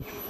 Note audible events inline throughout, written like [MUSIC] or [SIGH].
you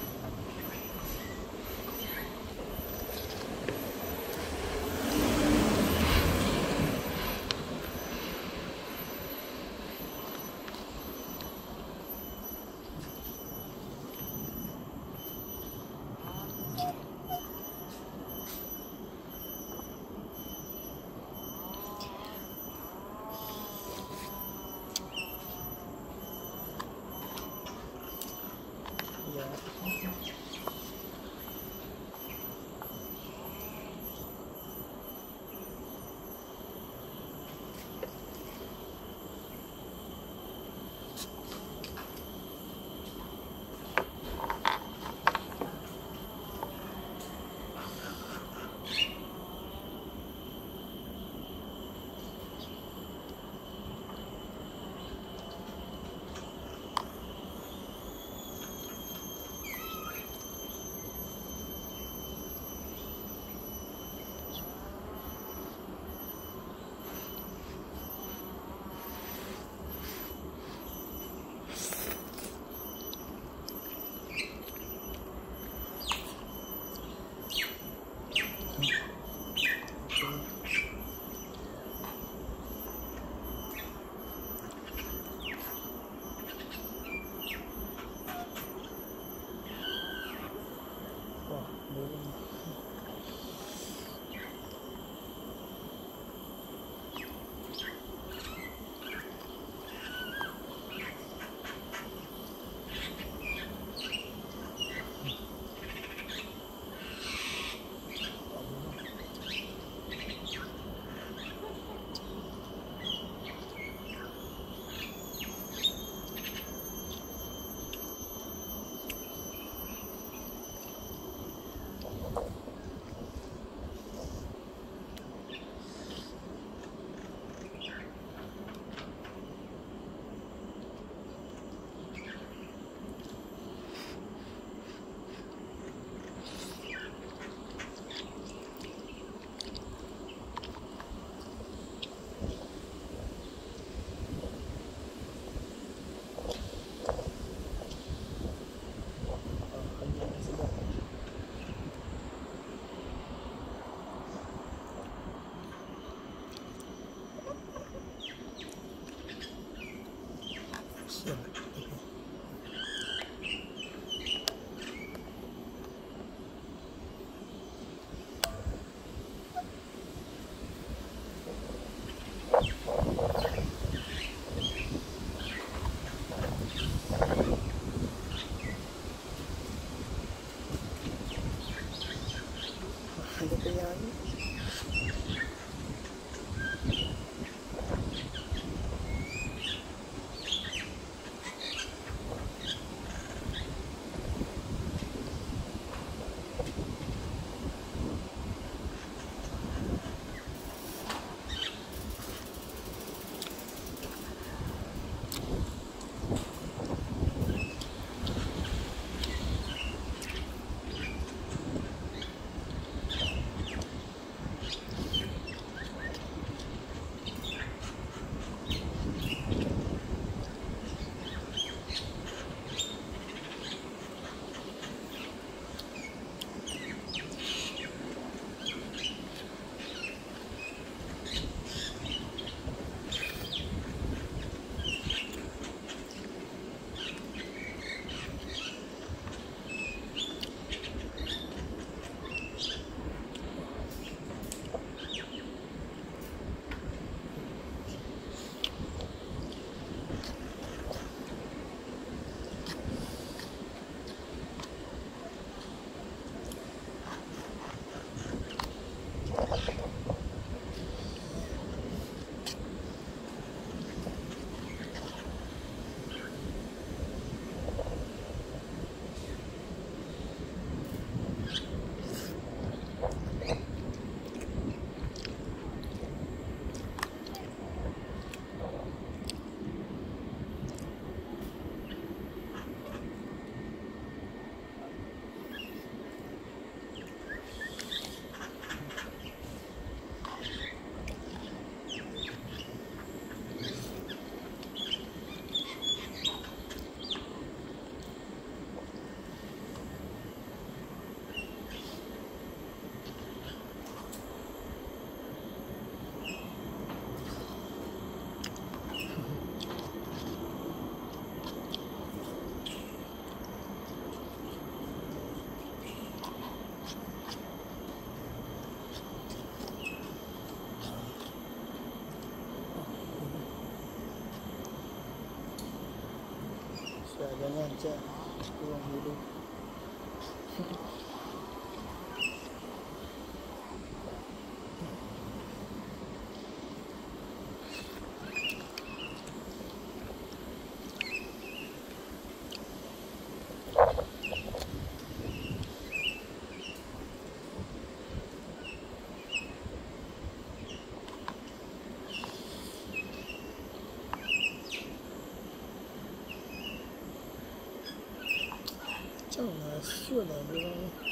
Ano Seorang. 顺了，你知道吗？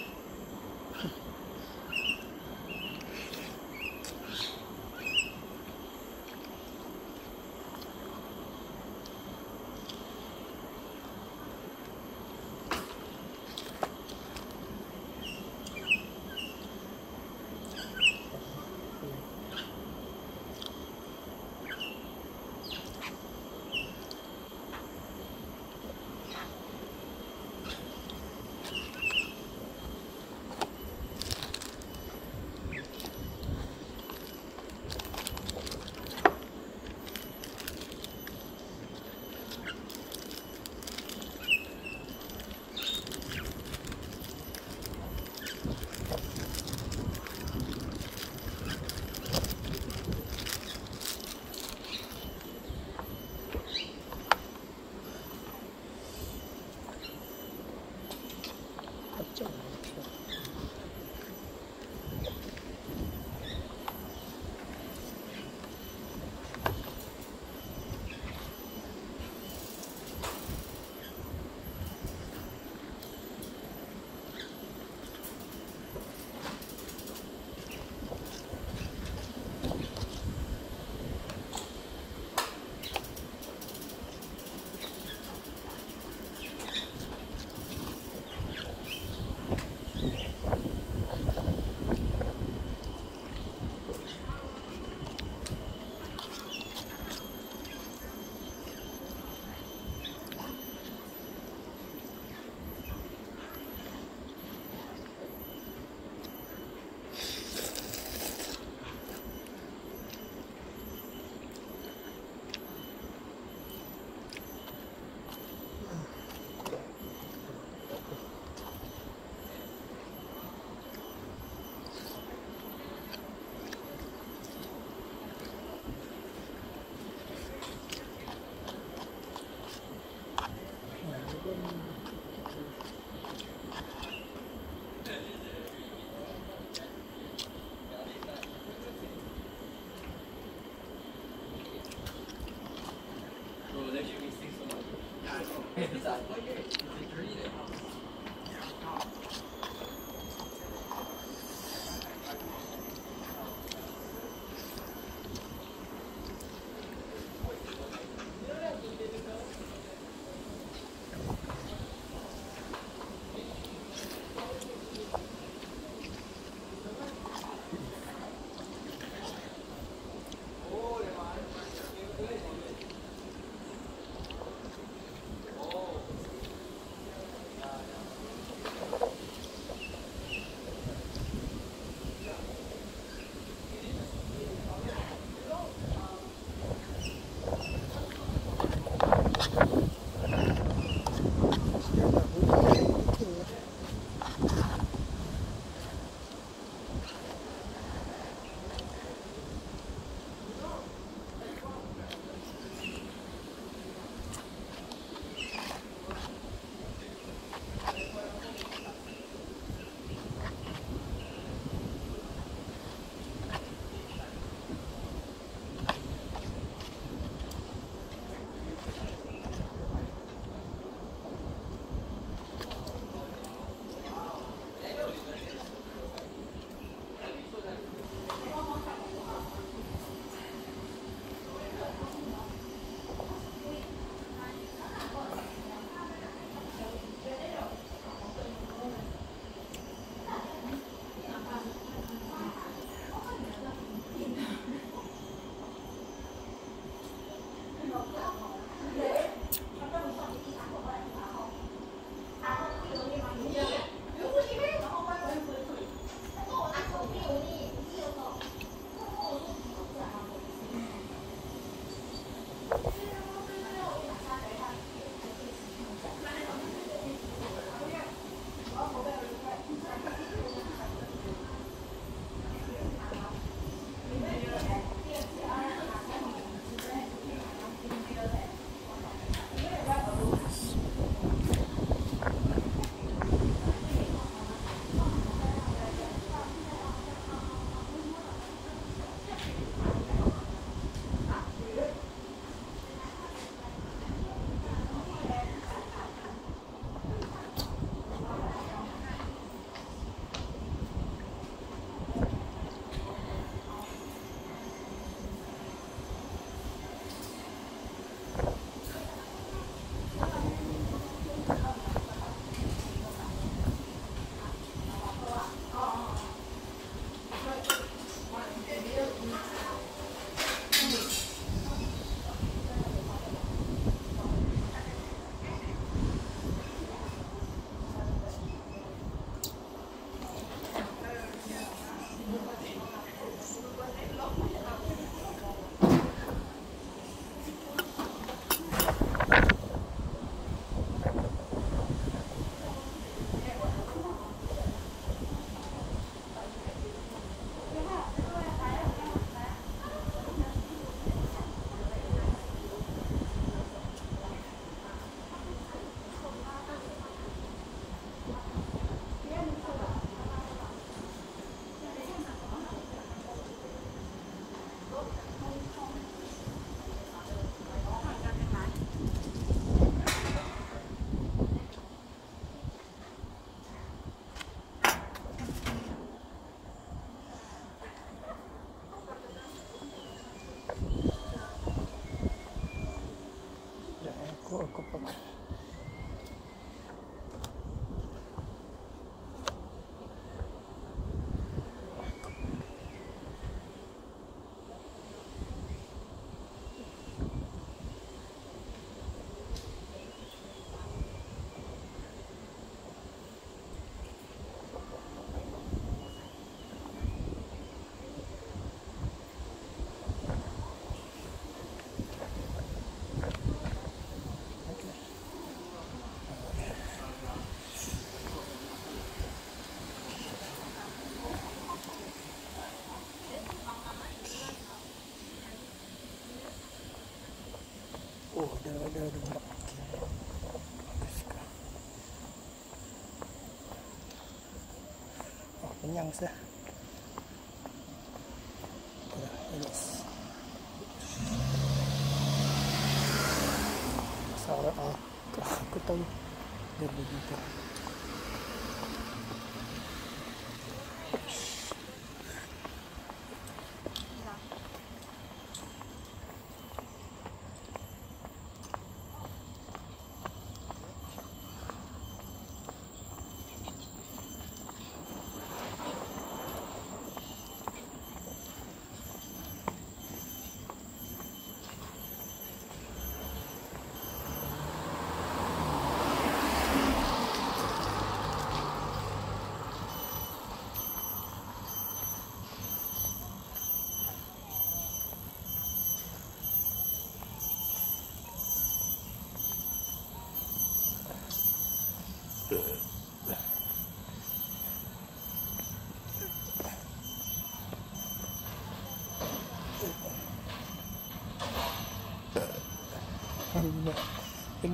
panjang sudah. Sekarang aku, aku tahu dia begitu.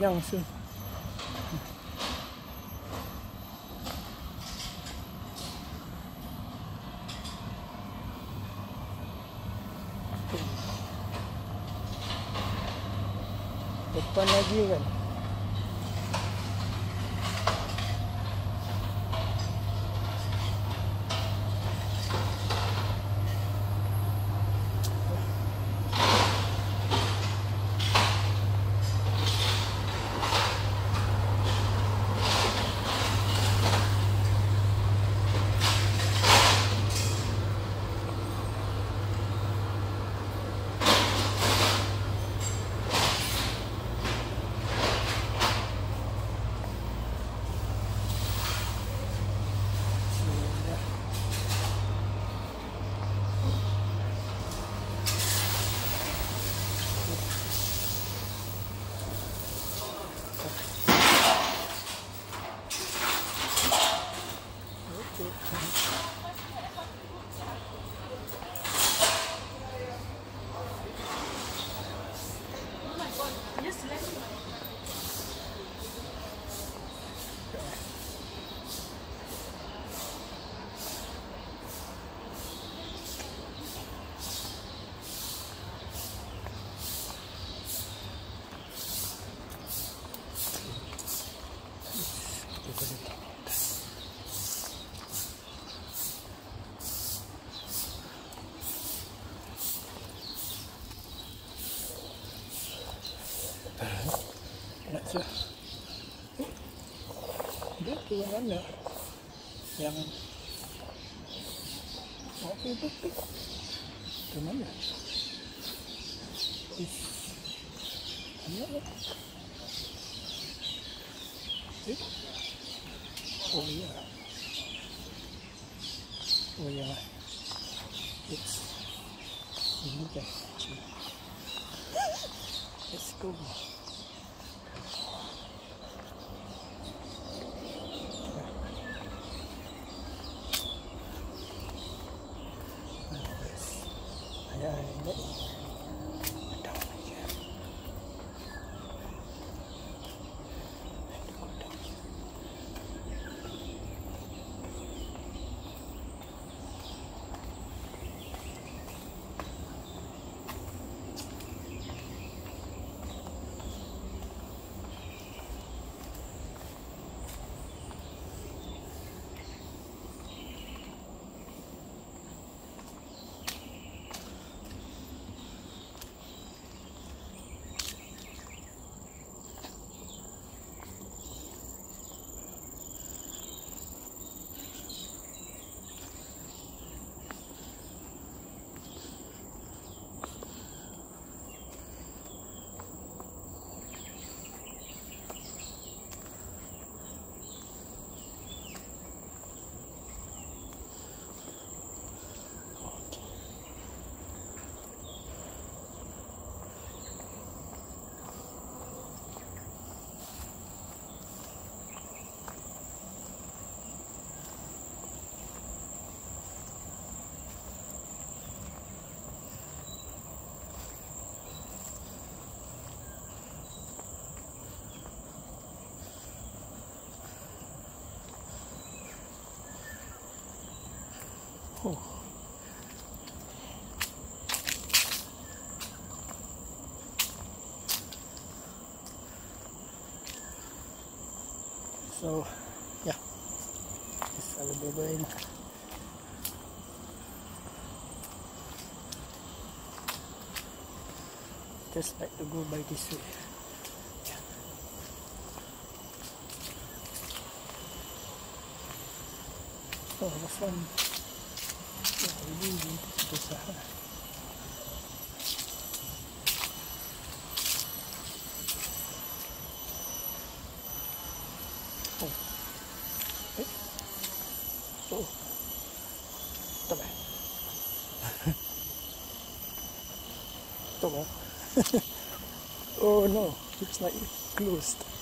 样式，一般那几个。banyak yang waktu itu tuh ya. So, yeah, baby. Just like to go by this way. Yeah. Oh, the sun. Yeah, really to Sahara. Like closed.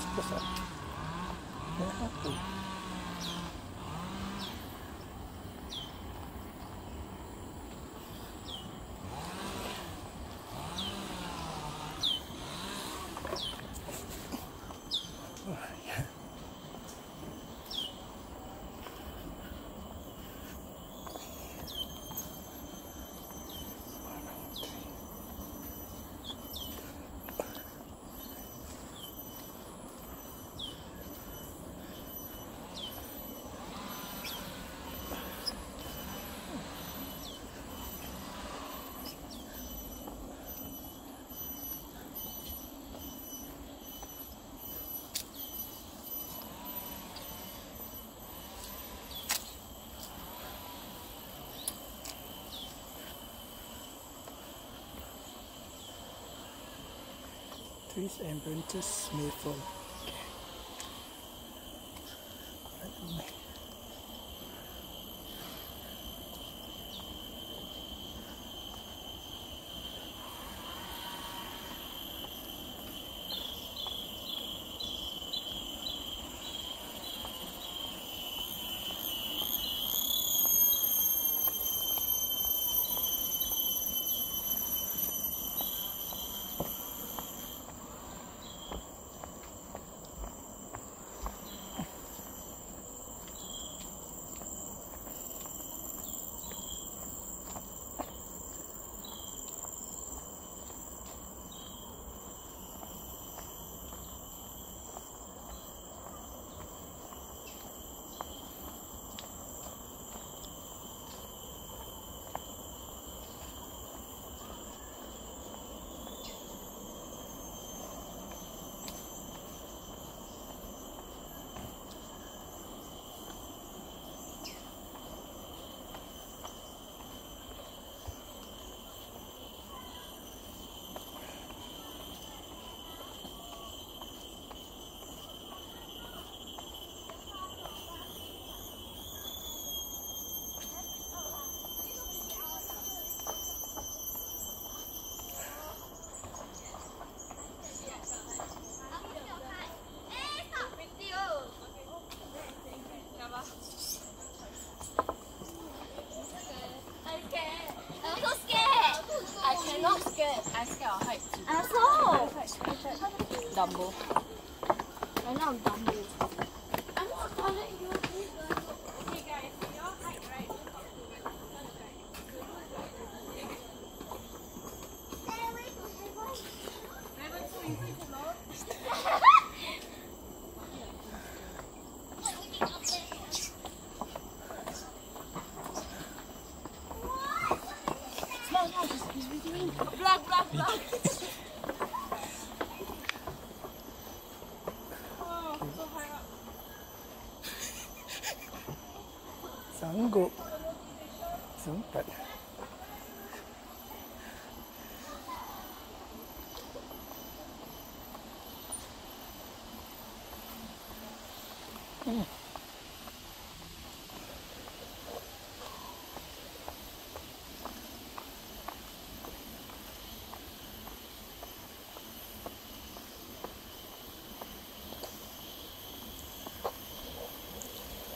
تتدخل Trees and branches may fall. Dumbo。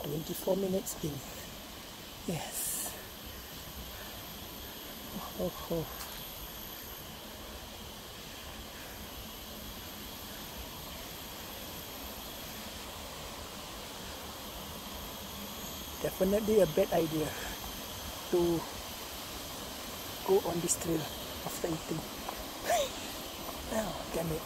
Twenty-four minutes in. Yes. Oh, oh, oh. Definitely a bad idea to go on this trail after eating. [LAUGHS] Oh, damn it.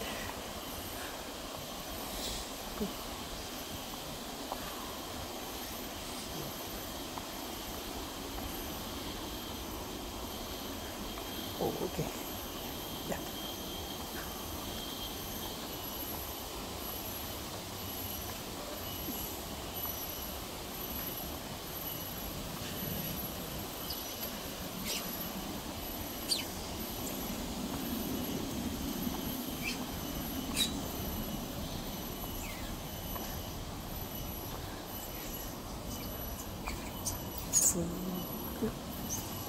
Listen.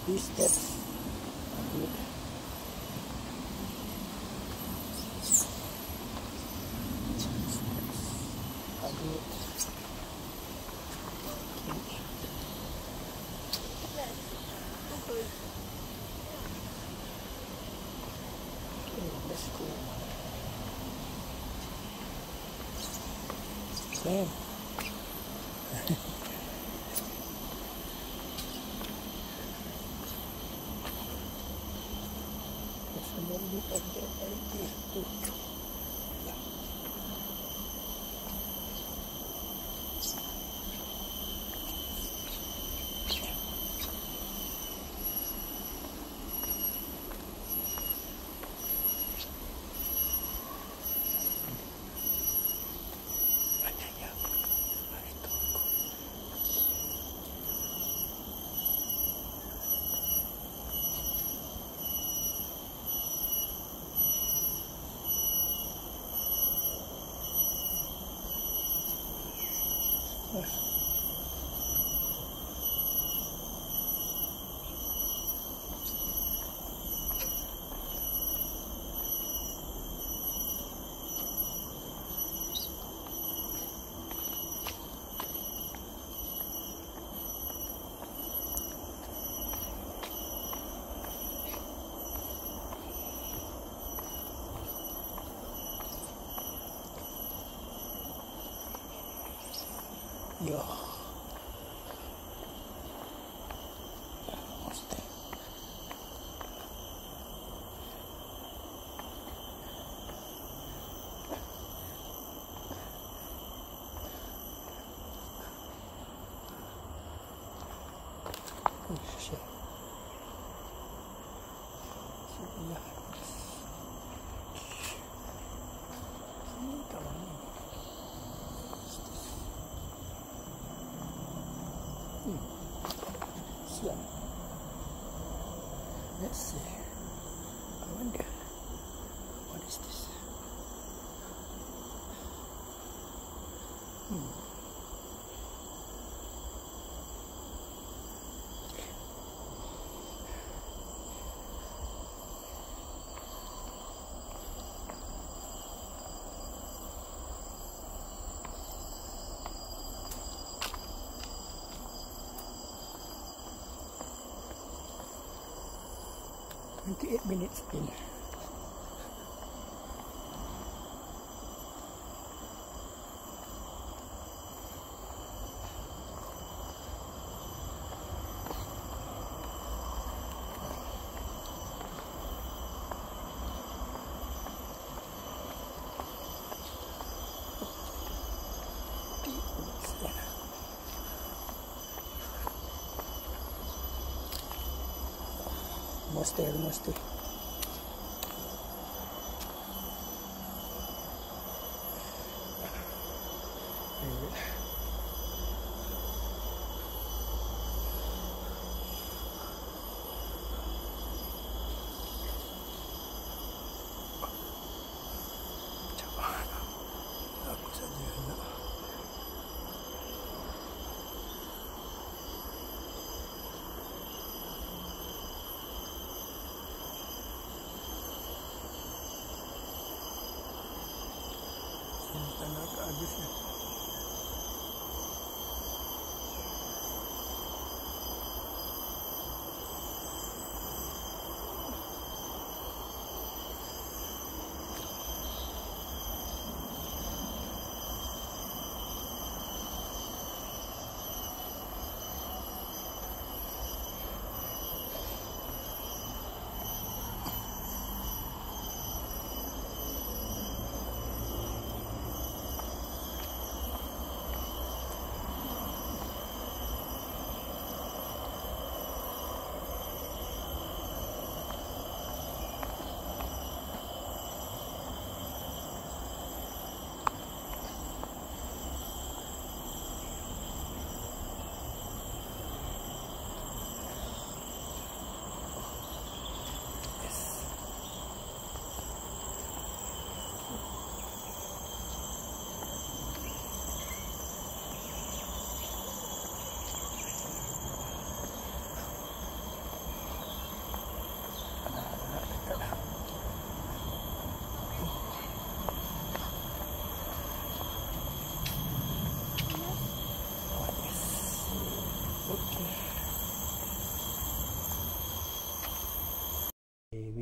Three steps. よいしょ。28 minutes in. Almost there tak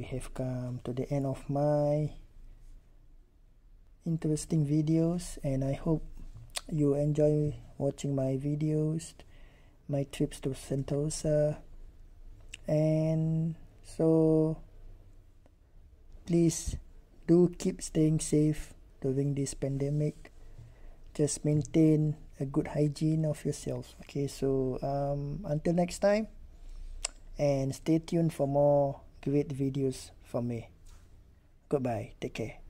we have come to the end of my interesting videos and I hope you enjoy watching my videos my trips to Sentosa. And so please do keep staying safe during this pandemic. Just maintain a good hygiene of yourself okay? So um, until next time and stay tuned for more great videos for me. Goodbye. Take care